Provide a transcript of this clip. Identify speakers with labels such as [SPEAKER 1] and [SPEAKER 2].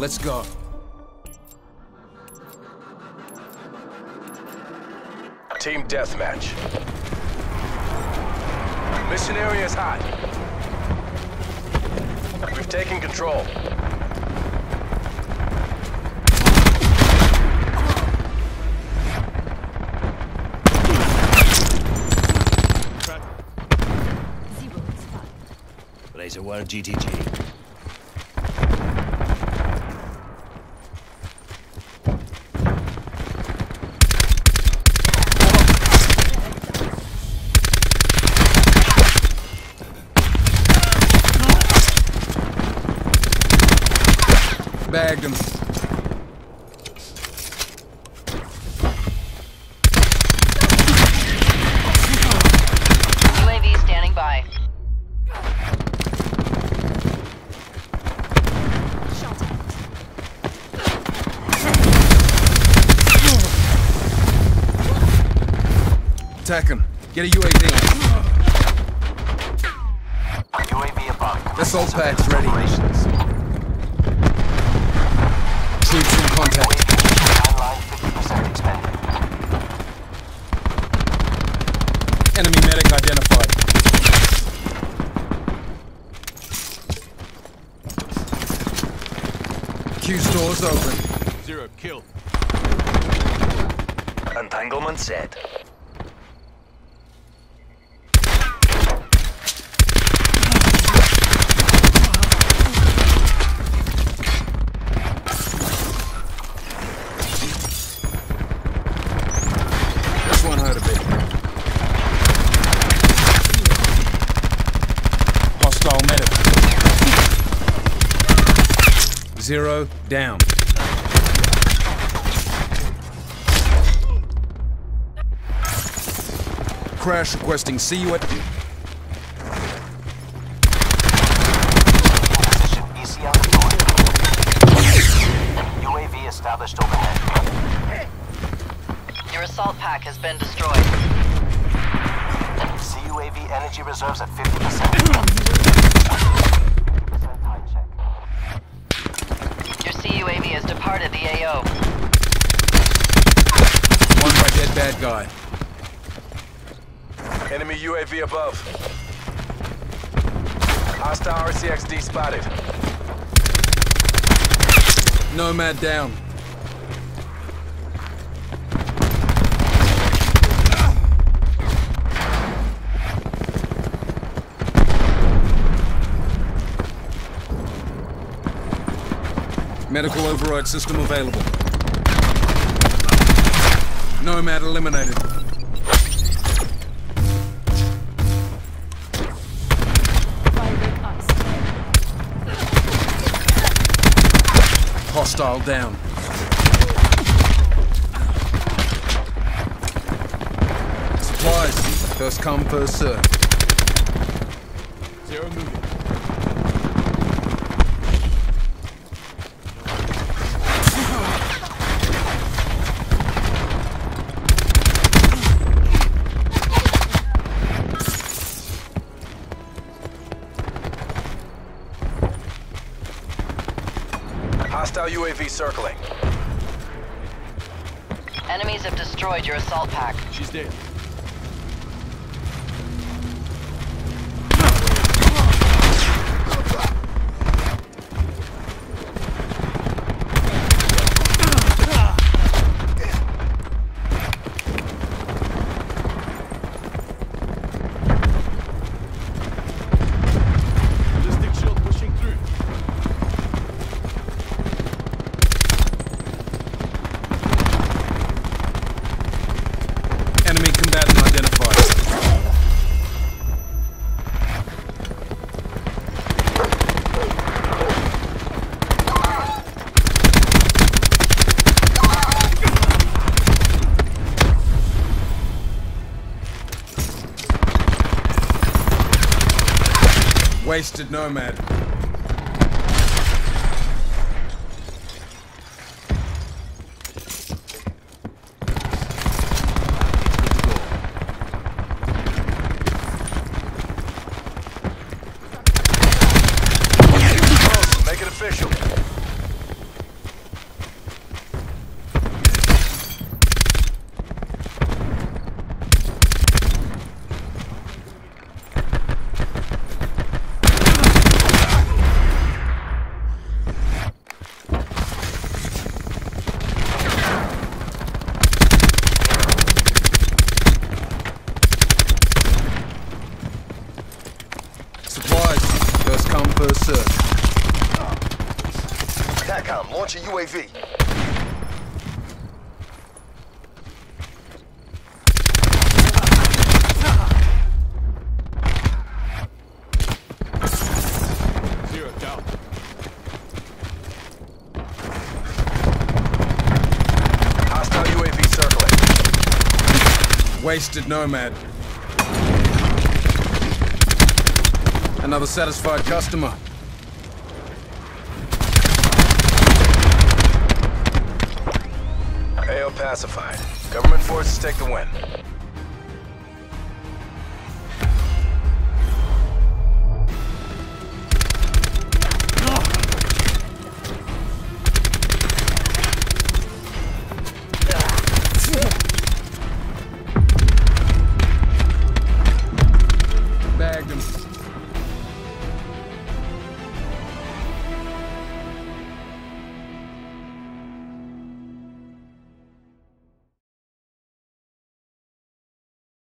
[SPEAKER 1] Let's go.
[SPEAKER 2] Team deathmatch. Mission area is hot. We've taken control.
[SPEAKER 3] Laser 1 GTG.
[SPEAKER 1] Bagged him.
[SPEAKER 4] UAV standing by.
[SPEAKER 1] Attack him. Get a UAV.
[SPEAKER 5] UAV above.
[SPEAKER 1] Assault packs ready. Q stores open.
[SPEAKER 6] Zero, kill.
[SPEAKER 2] Entanglement set.
[SPEAKER 1] This one hurt a bit. Hostile medic. Zero down. Crash requesting see you at
[SPEAKER 5] Position ECL. UAV established overhead.
[SPEAKER 4] Your assault pack has been destroyed.
[SPEAKER 5] CUAV energy reserves at 50%.
[SPEAKER 4] Your CUAV has departed the AO.
[SPEAKER 1] one by dead bad guy.
[SPEAKER 2] Enemy UAV above. Hostile RCXD spotted.
[SPEAKER 1] Nomad down. Medical override system available. Nomad eliminated. Hostile down. Supplies. First come, first serve.
[SPEAKER 6] Zero moving.
[SPEAKER 2] Hostile UAV circling.
[SPEAKER 4] Enemies have destroyed your assault pack.
[SPEAKER 6] She's dead.
[SPEAKER 1] Wasted nomad. Per.
[SPEAKER 7] TACOM, launch a UAV.
[SPEAKER 6] Zero down.
[SPEAKER 2] Hostile UAV circling.
[SPEAKER 1] Wasted Nomad. Another satisfied customer.
[SPEAKER 2] AO pacified. Government forces take the win.